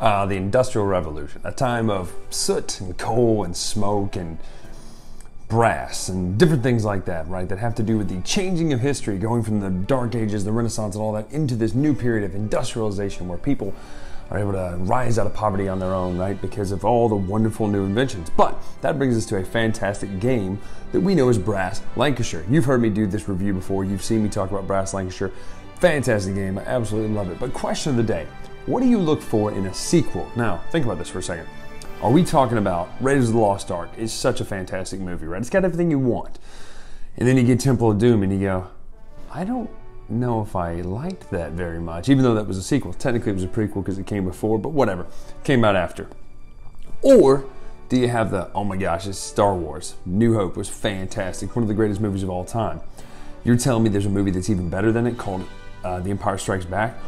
uh, the Industrial Revolution, a time of soot and coal and smoke and brass and different things like that, right? That have to do with the changing of history, going from the Dark Ages, the Renaissance, and all that into this new period of industrialization where people are able to rise out of poverty on their own, right? Because of all the wonderful new inventions. But that brings us to a fantastic game that we know as Brass Lancashire. You've heard me do this review before, you've seen me talk about Brass Lancashire. Fantastic game, I absolutely love it. But question of the day what do you look for in a sequel? Now, think about this for a second. Are we talking about Raiders of the Lost Ark? Is such a fantastic movie, right? It's got everything you want. And then you get Temple of Doom and you go, I don't know if I liked that very much, even though that was a sequel. Technically, it was a prequel because it came before, but whatever. Came out after. Or do you have the, oh my gosh, it's Star Wars. New Hope was fantastic, one of the greatest movies of all time. You're telling me there's a movie that's even better than it called uh, The Empire Strikes Back?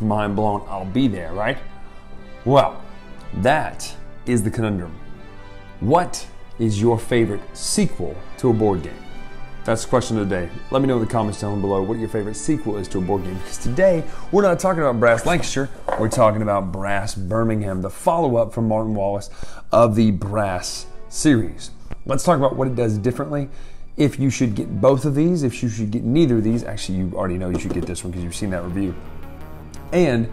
Mind blown, I'll be there, right? Well, that is the conundrum. What is your favorite sequel to a board game? That's the question of the day. Let me know in the comments down below what your favorite sequel is to a board game. Because today, we're not talking about Brass Lancashire, we're talking about Brass Birmingham, the follow up from Martin Wallace of the Brass series. Let's talk about what it does differently. If you should get both of these, if you should get neither of these, actually, you already know you should get this one because you've seen that review. And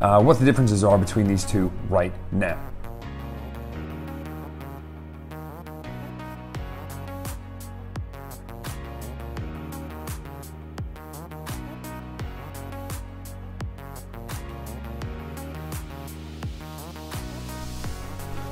uh, what the differences are between these two right now.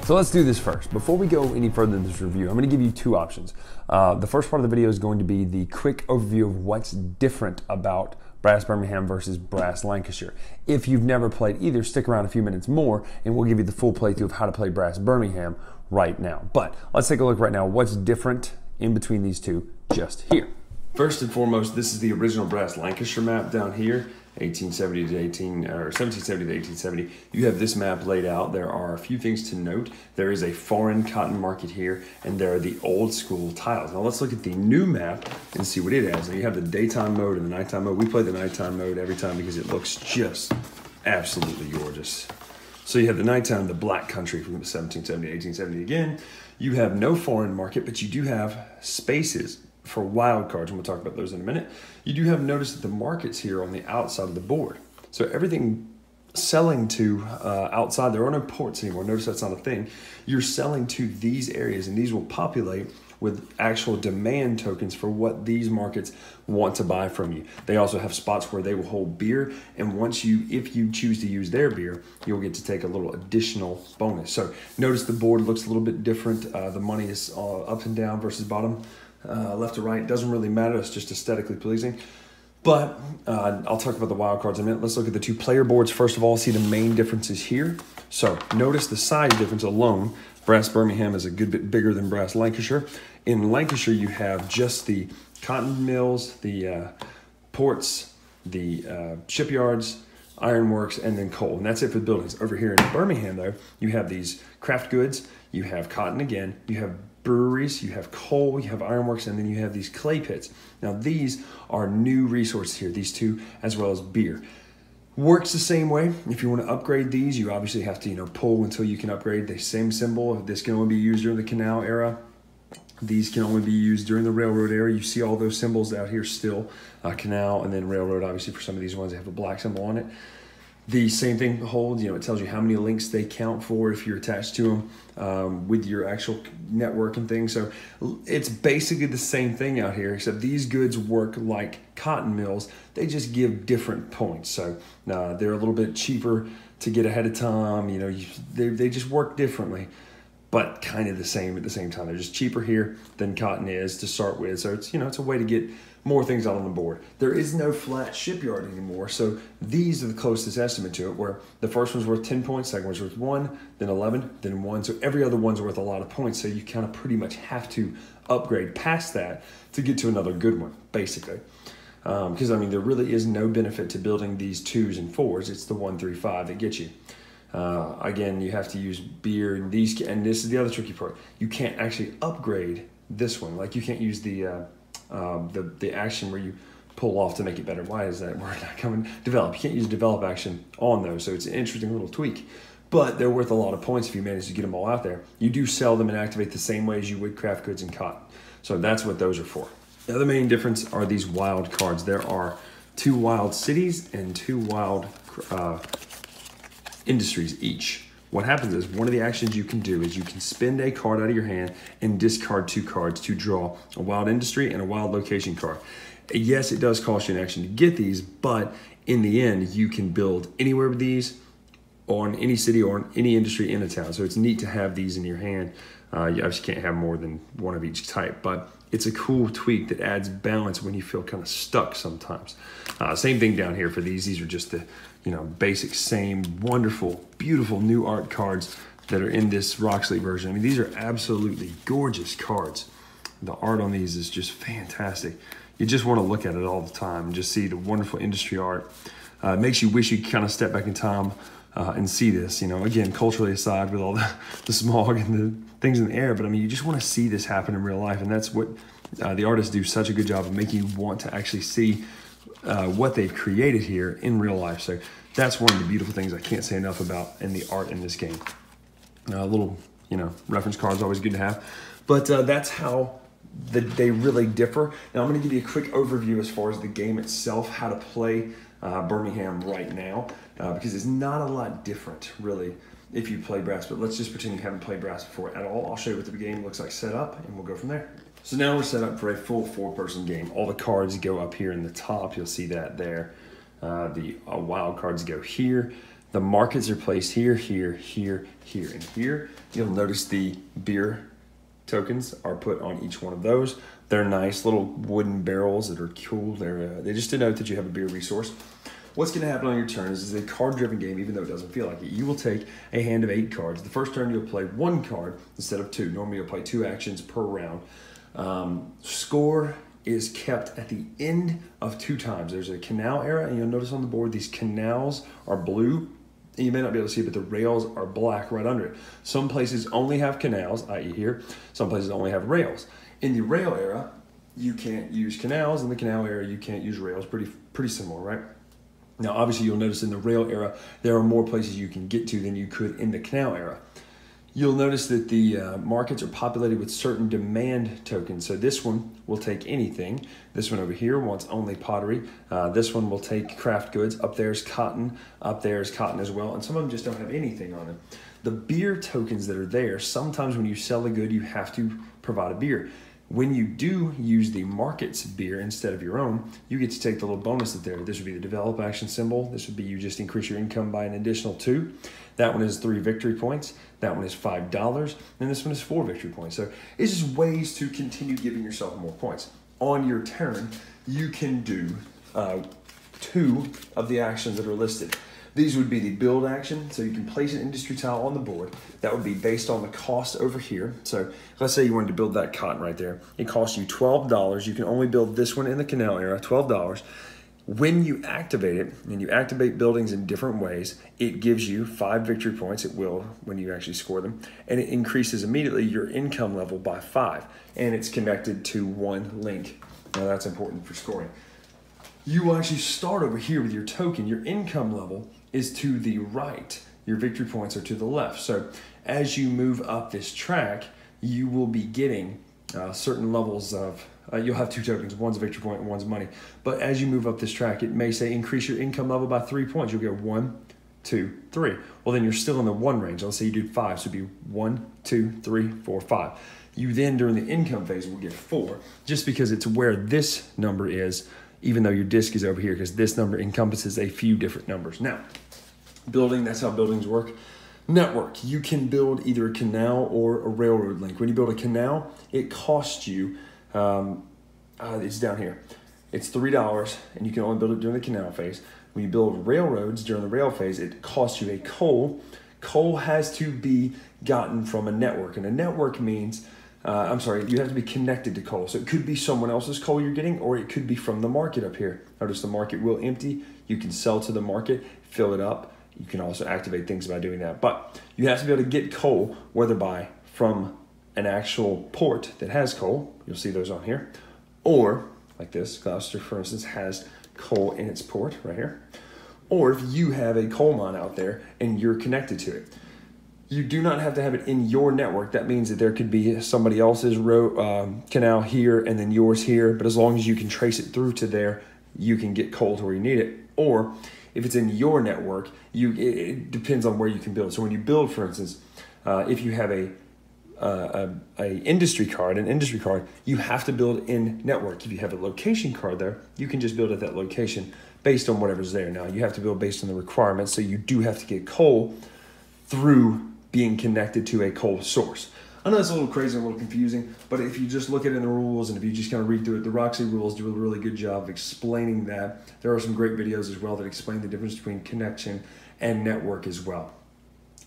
So let's do this first. Before we go any further in this review, I'm going to give you two options. Uh, the first part of the video is going to be the quick overview of what's different about Brass Birmingham versus Brass Lancashire. If you've never played either, stick around a few minutes more and we'll give you the full playthrough of how to play Brass Birmingham right now. But let's take a look right now what's different in between these two just here. First and foremost, this is the original Brass Lancashire map down here. 1870 to 18 or 1770 to 1870. You have this map laid out. There are a few things to note. There is a foreign cotton market here, and there are the old school tiles. Now let's look at the new map and see what it has. Now you have the daytime mode and the nighttime mode. We play the nighttime mode every time because it looks just absolutely gorgeous. So you have the nighttime, the black country from 1770 to 1870 again. You have no foreign market, but you do have spaces for wild cards, and we'll talk about those in a minute, you do have notice that the market's here on the outside of the board. So everything selling to uh, outside, there are no ports anymore. Notice that's not a thing. You're selling to these areas, and these will populate with actual demand tokens for what these markets want to buy from you. They also have spots where they will hold beer, and once you, if you choose to use their beer, you'll get to take a little additional bonus. So notice the board looks a little bit different. Uh, the money is uh, up and down versus bottom uh, left to right. Doesn't really matter. It's just aesthetically pleasing. But uh, I'll talk about the wild cards in a minute. Let's look at the two player boards first of all. See the main differences here. So notice the size difference alone. Brass Birmingham is a good bit bigger than Brass Lancashire. In Lancashire, you have just the cotton mills, the uh, ports, the uh, shipyards, ironworks, and then coal. And that's it for the buildings. Over here in Birmingham, though, you have these craft goods, you have cotton again, you have breweries, you have coal, you have ironworks, and then you have these clay pits. Now, these are new resources here, these two, as well as beer. Works the same way. If you want to upgrade these, you obviously have to, you know, pull until you can upgrade. The same symbol. This can only be used during the canal era. These can only be used during the railroad era. You see all those symbols out here still. Uh, canal and then railroad, obviously, for some of these ones, they have a black symbol on it. The same thing holds, you know, it tells you how many links they count for if you're attached to them um, with your actual network and things. So it's basically the same thing out here, except these goods work like cotton mills. They just give different points. So uh, they're a little bit cheaper to get ahead of time. You know, you, they, they just work differently but kind of the same at the same time. They're just cheaper here than cotton is to start with. So it's you know it's a way to get more things out on the board. There is no flat shipyard anymore, so these are the closest estimate to it. Where the first one's worth ten points, second one's worth one, then eleven, then one. So every other one's worth a lot of points. So you kind of pretty much have to upgrade past that to get to another good one, basically. Because um, I mean, there really is no benefit to building these twos and fours. It's the one, three, five that gets you. Uh, again, you have to use beer and these, and this is the other tricky part. You can't actually upgrade this one. Like you can't use the uh, uh, the the action where you pull off to make it better. Why is that word not coming? Develop. You can't use develop action on those, so it's an interesting little tweak. But they're worth a lot of points if you manage to get them all out there. You do sell them and activate the same way as you would craft goods and cotton. So that's what those are for. The other main difference are these wild cards. There are two wild cities and two wild uh, industries each. What happens is one of the actions you can do is you can spend a card out of your hand and discard two cards to draw a wild industry and a wild location card. Yes, it does cost you an action to get these, but in the end, you can build anywhere with these on any city or any industry in a town. So it's neat to have these in your hand. Uh, you obviously can't have more than one of each type, but it's a cool tweak that adds balance when you feel kind of stuck sometimes. Uh, same thing down here for these. These are just the you know, basic, same wonderful, beautiful new art cards that are in this Roxley version. I mean, these are absolutely gorgeous cards. The art on these is just fantastic. You just want to look at it all the time and just see the wonderful industry art. Uh, it makes you wish you kind of step back in time uh, and see this. You know, again, culturally aside with all the, the smog and the things in the air, but I mean, you just want to see this happen in real life, and that's what uh, the artists do such a good job of making you want to actually see uh, what they've created here in real life. So that's one of the beautiful things I can't say enough about in the art in this game. A uh, little, you know, reference cards always good to have, but uh, that's how the, they really differ. Now I'm going to give you a quick overview as far as the game itself, how to play uh, Birmingham right now, because it's not a lot different really if you play brass. But let's just pretend you haven't played brass before at all. I'll show you what the game looks like set up, and we'll go from there. So now we're set up for a full four-person game. All the cards go up here in the top. You'll see that there. Uh, the uh, wild cards go here. The markets are placed here, here, here, here, and here. You'll notice the beer tokens are put on each one of those. They're nice little wooden barrels that are cool. They're, uh, they just denote that you have a beer resource. What's going to happen on your turn is, it's a card-driven game, even though it doesn't feel like it. You will take a hand of eight cards. The first turn you'll play one card instead of two. Normally you'll play two actions per round. Um, score is kept at the end of two times. There's a canal era, and you'll notice on the board these canals are blue. You may not be able to see, but the rails are black right under it. Some places only have canals, i.e., here. Some places only have rails. In the rail era, you can't use canals. In the canal era, you can't use rails. Pretty pretty similar, right? Now, obviously, you'll notice in the rail era, there are more places you can get to than you could in the canal era. You'll notice that the uh, markets are populated with certain demand tokens. So this one will take anything. This one over here wants only pottery. Uh, this one will take craft goods. Up there's cotton. Up there's cotton as well. And some of them just don't have anything on them. The beer tokens that are there, sometimes when you sell a good, you have to provide a beer. When you do use the market's beer instead of your own, you get to take the little bonus that there. This would be the develop action symbol. This would be you just increase your income by an additional two. That one is three victory points. That one is five dollars, and this one is four victory points. So it's just ways to continue giving yourself more points. On your turn, you can do uh, two of the actions that are listed. These would be the build action, so you can place an industry tile on the board. That would be based on the cost over here. So let's say you wanted to build that cotton right there. It costs you $12. You can only build this one in the canal era, $12. When you activate it, and you activate buildings in different ways, it gives you five victory points. It will when you actually score them, and it increases immediately your income level by five. And it's connected to one link. Now that's important for scoring. You will actually start over here with your token. Your income level is to the right. Your victory points are to the left. So as you move up this track, you will be getting uh, certain levels of, uh, you'll have two tokens, one's a victory point and one's money. But as you move up this track, it may say increase your income level by three points. You'll get one, two, three. Well, then you're still in the one range. Let's say you do five, so it'd be one, two, three, four, five. You then, during the income phase, will get four, just because it's where this number is, even though your disk is over here, because this number encompasses a few different numbers. Now, building, that's how buildings work. Network, you can build either a canal or a railroad link. When you build a canal, it costs you, um, uh, it's down here, it's $3 and you can only build it during the canal phase. When you build railroads during the rail phase, it costs you a coal. Coal has to be gotten from a network, and a network means uh, I'm sorry, you have to be connected to coal. So it could be someone else's coal you're getting, or it could be from the market up here. Notice the market will empty. You can sell to the market, fill it up, you can also activate things by doing that. But you have to be able to get coal, whether by from an actual port that has coal, you'll see those on here, or like this, Gloucester, for instance, has coal in its port right here, or if you have a coal mine out there and you're connected to it. You do not have to have it in your network. That means that there could be somebody else's road, um, canal here and then yours here. But as long as you can trace it through to there, you can get coal to where you need it. Or if it's in your network, you it, depends on where you can build. So when you build, for instance, uh, if you have a uh, a, a, industry card, an industry card, you have to build in network. If you have a location card there, you can just build at that location based on whatever's there. Now you have to build based on the requirements, so you do have to get coal through being connected to a coal source. I know that's a little crazy and a little confusing, but if you just look at it in the rules and if you just kind of read through it, the Roxley rules do a really good job of explaining that. There are some great videos as well that explain the difference between connection and network as well.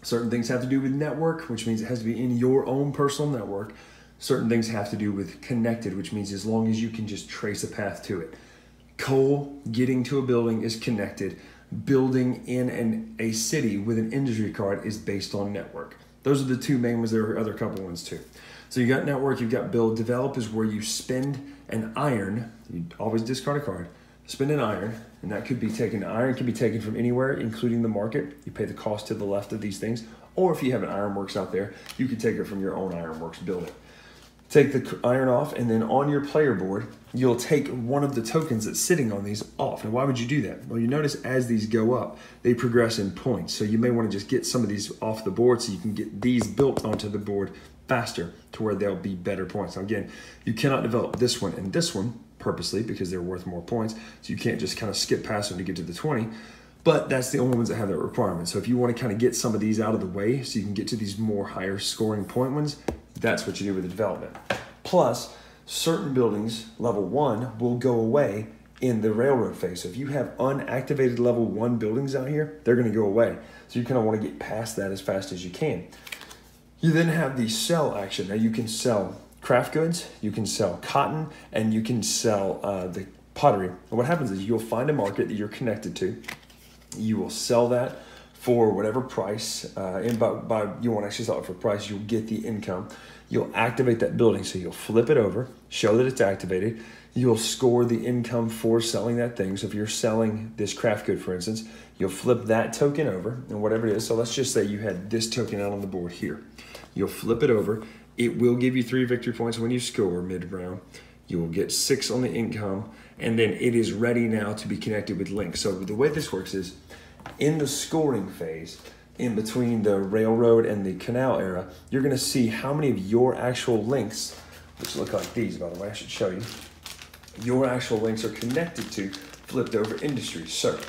Certain things have to do with network, which means it has to be in your own personal network. Certain things have to do with connected, which means as long as you can just trace a path to it. Coal getting to a building is connected. Building in an, a city with an industry card is based on network. Those are the two main ones. There are other couple ones too. So you got network, you've got build. Develop is where you spend an iron. You always discard a card spend an iron, and that could be taken. Iron can be taken from anywhere, including the market. You pay the cost to the left of these things, or if you have an ironworks out there, you can take it from your own ironworks building. Take the iron off, and then on your player board, you'll take one of the tokens that's sitting on these off. And why would you do that? Well, you notice as these go up, they progress in points. So you may want to just get some of these off the board so you can get these built onto the board faster to where they'll be better points. Now, again, you cannot develop this one and this one purposely because they're worth more points. So you can't just kind of skip past them to get to the 20. But that's the only ones that have that requirement. So if you want to kind of get some of these out of the way so you can get to these more higher scoring point ones, that's what you do with the development. Plus, certain buildings, level one, will go away in the railroad phase. So if you have unactivated level one buildings out here, they're going to go away. So you kind of want to get past that as fast as you can. You then have the sell action. Now you can sell craft goods, you can sell cotton, and you can sell uh, the pottery. And what happens is you'll find a market that you're connected to. You will sell that for whatever price, uh, and by, by you won't actually sell it for price. You'll get the income. You'll activate that building, so you'll flip it over, show that it's activated. You'll score the income for selling that thing. So if you're selling this craft good, for instance, you'll flip that token over, and whatever it is. So let's just say you had this token out on the board here. You'll flip it over, it will give you three victory points when you score mid round. You will get six on the income, and then it is ready now to be connected with links. So the way this works is in the scoring phase, in between the railroad and the canal era, you're going to see how many of your actual links, which look like these, by the way, I should show you, your actual links are connected to flipped over industries. So,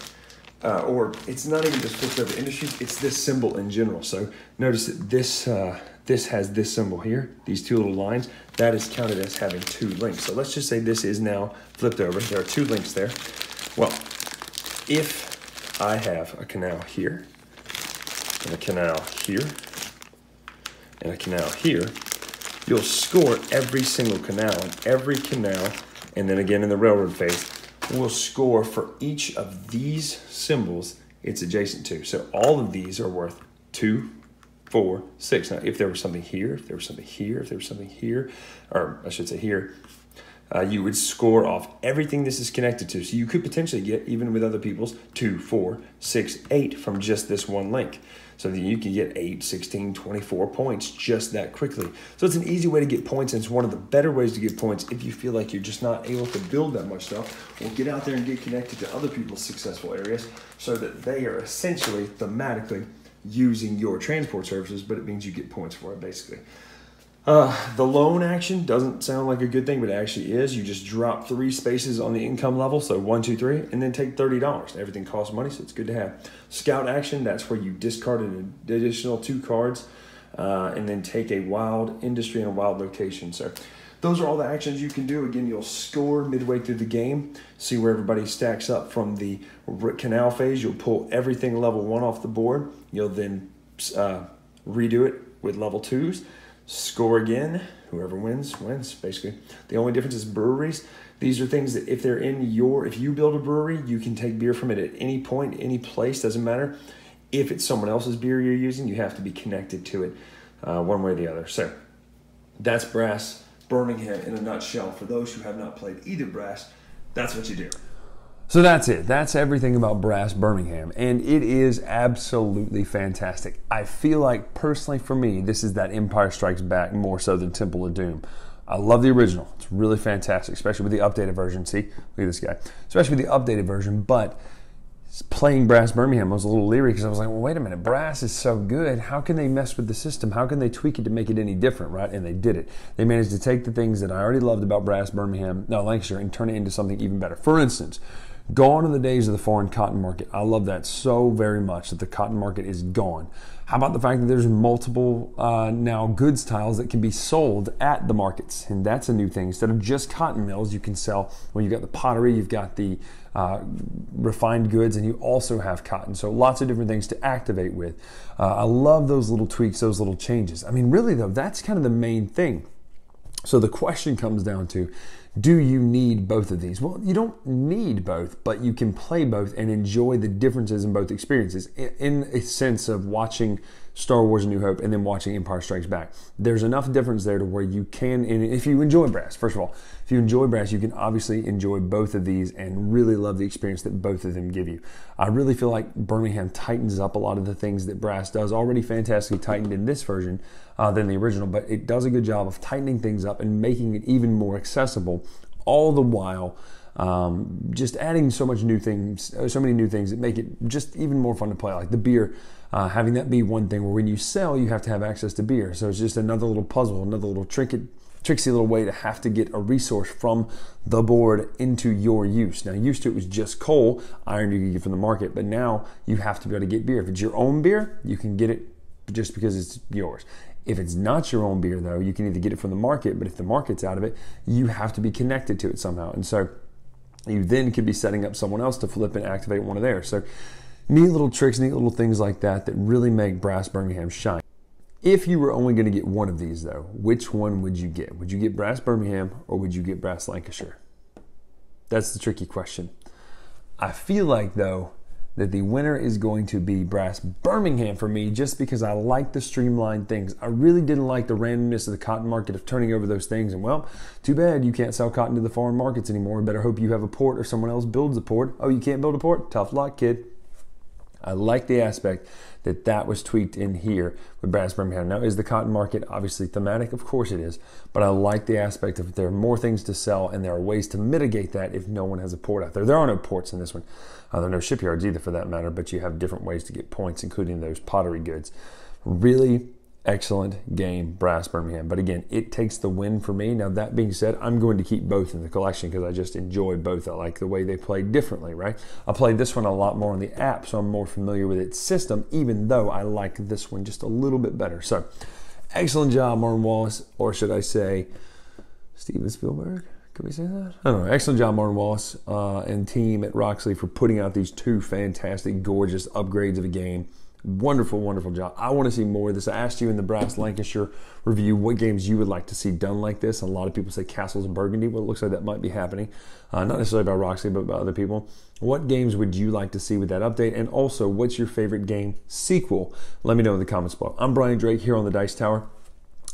uh, or it's not even just flipped over industries, it's this symbol in general. So notice that this, uh, this has this symbol here, these two little lines, that is counted as having two links. So let's just say this is now flipped over. There are two links there. Well, if I have a canal here, and a canal here, and a canal here, you'll score every single canal, and every canal, and then again in the railroad phase, will score for each of these symbols it's adjacent to. So all of these are worth two, four, six. Now, if there was something here, if there was something here, if there was something here, or I should say here, uh, you would score off everything this is connected to. So you could potentially get, even with other people's, two, four, six, eight from just this one link. So that you can get 8, 16, 24 points just that quickly. So it's an easy way to get points, and it's one of the better ways to get points if you feel like you're just not able to build that much stuff. Well, get out there and get connected to other people's successful areas so that they are essentially thematically using your transport services, but it means you get points for it basically. Uh, the loan action doesn't sound like a good thing, but it actually is. You just drop three spaces on the income level, so one, two, three, and then take thirty dollars. Everything costs money, so it's good to have. Scout action, that's where you discard an additional two cards, uh, and then take a wild industry and a wild location. So those are all the actions you can do. Again, you'll score midway through the game, see where everybody stacks up from the canal phase. You'll pull everything level one off the board. You'll then uh, redo it with level twos, score again. Whoever wins, wins, basically. The only difference is breweries. These are things that if they're in your, if you build a brewery, you can take beer from it at any point, any place, doesn't matter. If it's someone else's beer you're using, you have to be connected to it uh, one way or the other. So that's brass Birmingham in a nutshell for those who have not played either brass. That's what you do. So that's it. That's everything about Brass Birmingham. And it is absolutely fantastic. I feel like, personally, for me, this is that Empire Strikes Back more so than Temple of Doom. I love the original. It's really fantastic, especially with the updated version. See, look at this guy. Especially with the updated version. But playing Brass Birmingham, I was a little leery because I was like, well, wait a minute. Brass is so good. How can they mess with the system? How can they tweak it to make it any different, right? And they did it. They managed to take the things that I already loved about Brass Birmingham, no, Lancashire, and turn it into something even better. For instance, Gone are the days of the foreign cotton market. I love that so very much that the cotton market is gone. How about the fact that there's multiple uh, now goods tiles that can be sold at the markets? And that's a new thing. Instead of just cotton mills, you can sell, well, you've got the pottery, you've got the uh, refined goods, and you also have cotton. So lots of different things to activate with. Uh, I love those little tweaks, those little changes. I mean, really, though, that's kind of the main thing. So the question comes down to do you need both of these? Well, you don't need both, but you can play both and enjoy the differences in both experiences in a sense of watching Star Wars A New Hope and then watching Empire Strikes Back. There's enough difference there to where you can, and if you enjoy Brass, first of all, if you enjoy Brass, you can obviously enjoy both of these and really love the experience that both of them give you. I really feel like Birmingham tightens up a lot of the things that Brass does, already fantastically tightened in this version uh, than the original, but it does a good job of tightening things up and making it even more accessible, all the while. Um, just adding so much new things, so many new things that make it just even more fun to play. Like the beer, uh, having that be one thing where when you sell, you have to have access to beer. So it's just another little puzzle, another little trinket, tricksy little way to have to get a resource from the board into your use. Now, used to it was just coal, iron you could get from the market, but now you have to be able to get beer. If it's your own beer, you can get it just because it's yours. If it's not your own beer, though, you can either get it from the market, but if the market's out of it, you have to be connected to it somehow. And so you then could be setting up someone else to flip and activate one of theirs. So neat little tricks, neat little things like that that really make Brass Birmingham shine. If you were only going to get one of these, though, which one would you get? Would you get Brass Birmingham or would you get Brass Lancashire? That's the tricky question. I feel like, though, that the winner is going to be Brass Birmingham for me just because I like the streamlined things. I really didn't like the randomness of the cotton market of turning over those things. And well, too bad you can't sell cotton to the foreign markets anymore. Better hope you have a port or someone else builds a port. Oh, you can't build a port? Tough luck, kid. I like the aspect that that was tweaked in here with Brass Birmingham. Now, is the cotton market obviously thematic? Of course it is. But I like the aspect of there are more things to sell and there are ways to mitigate that if no one has a port out there. There are no ports in this one. Uh, there are no shipyards either for that matter, but you have different ways to get points, including those pottery goods. Really excellent game, Brass Birmingham. But again, it takes the win for me. Now, that being said, I'm going to keep both in the collection because I just enjoy both. I like the way they play differently, right? I played this one a lot more on the app, so I'm more familiar with its system, even though I like this one just a little bit better. So, excellent job, Martin Wallace, or should I say, Steven Spielberg? Can we say that? I don't know. Excellent job, Martin Wallace uh, and team at Roxley for putting out these two fantastic, gorgeous upgrades of a game. Wonderful, wonderful job. I want to see more of this. I asked you in the Brass Lancashire review what games you would like to see done like this. A lot of people say Castles and Burgundy. Well, it looks like that might be happening. Uh, not necessarily by Roxley, but by other people. What games would you like to see with that update? And also, what's your favorite game sequel? Let me know in the comments below. I'm Bryan Drake here on the Dice Tower.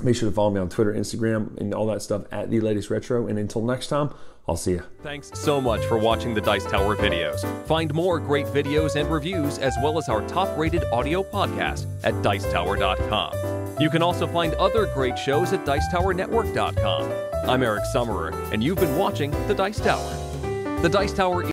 Make sure to follow me on Twitter, Instagram, and all that stuff at the latest retro. And until next time, I'll see you. Thanks so much for watching the Dice Tower videos. Find more great videos and reviews, as well as our top rated audio podcast at Dicetower.com. You can also find other great shows at Dicetowernetwork.com. I'm Eric Summerer, and you've been watching The Dice Tower. The Dice Tower